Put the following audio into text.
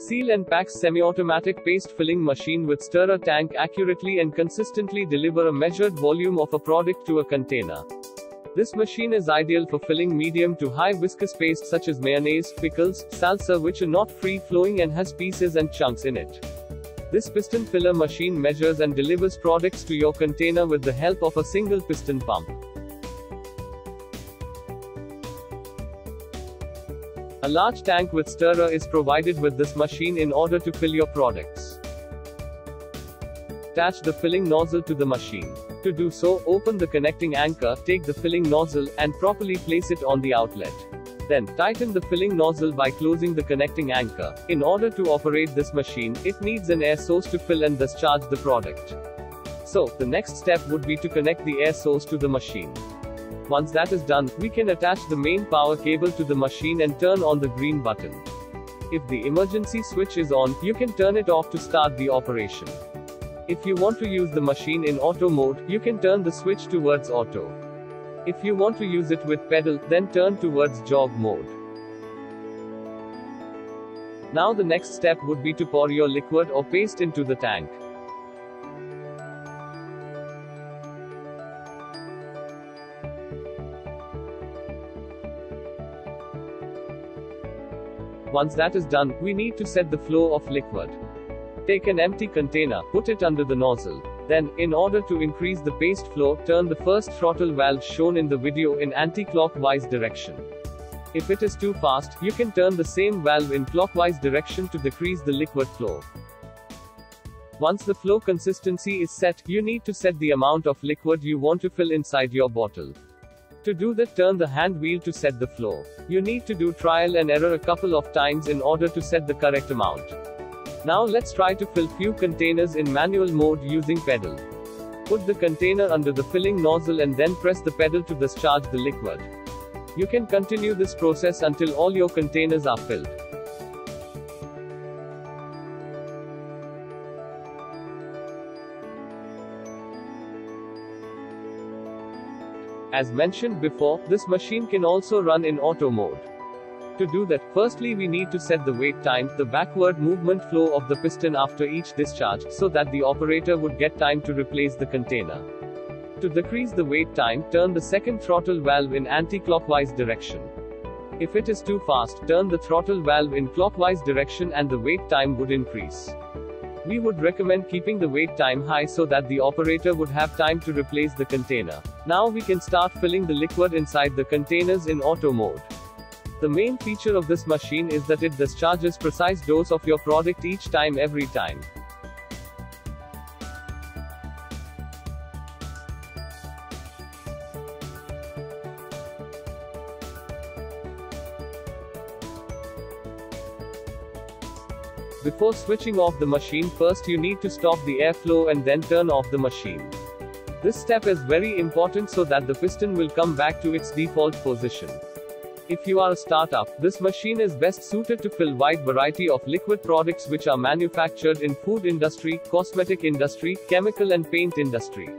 Seal and pack semi-automatic paste filling machine with stirrer tank accurately and consistently deliver a measured volume of a product to a container. This machine is ideal for filling medium to high viscous paste such as mayonnaise, pickles, salsa which are not free-flowing and has pieces and chunks in it. This piston filler machine measures and delivers products to your container with the help of a single piston pump. A large tank with stirrer is provided with this machine in order to fill your products. Attach the filling nozzle to the machine. To do so, open the connecting anchor, take the filling nozzle, and properly place it on the outlet. Then, tighten the filling nozzle by closing the connecting anchor. In order to operate this machine, it needs an air source to fill and discharge the product. So, the next step would be to connect the air source to the machine. Once that is done, we can attach the main power cable to the machine and turn on the green button. If the emergency switch is on, you can turn it off to start the operation. If you want to use the machine in auto mode, you can turn the switch towards auto. If you want to use it with pedal, then turn towards jog mode. Now the next step would be to pour your liquid or paste into the tank. Once that is done, we need to set the flow of liquid. Take an empty container, put it under the nozzle. Then, in order to increase the paste flow, turn the first throttle valve shown in the video in anti-clockwise direction. If it is too fast, you can turn the same valve in clockwise direction to decrease the liquid flow. Once the flow consistency is set, you need to set the amount of liquid you want to fill inside your bottle. To do that turn the hand wheel to set the flow. You need to do trial and error a couple of times in order to set the correct amount. Now let's try to fill few containers in manual mode using pedal. Put the container under the filling nozzle and then press the pedal to discharge the liquid. You can continue this process until all your containers are filled. As mentioned before, this machine can also run in auto mode. To do that, firstly we need to set the wait time, the backward movement flow of the piston after each discharge, so that the operator would get time to replace the container. To decrease the wait time, turn the second throttle valve in anti-clockwise direction. If it is too fast, turn the throttle valve in clockwise direction and the wait time would increase. We would recommend keeping the wait time high so that the operator would have time to replace the container. Now we can start filling the liquid inside the containers in auto mode. The main feature of this machine is that it discharges precise dose of your product each time every time. Before switching off the machine first you need to stop the airflow and then turn off the machine. This step is very important so that the piston will come back to its default position. If you are a startup, this machine is best suited to fill wide variety of liquid products which are manufactured in food industry, cosmetic industry, chemical and paint industry.